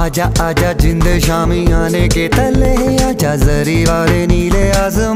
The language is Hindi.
आजा आजा जिंद शामी आने के तले आजा जरी वाले नीले आसमाने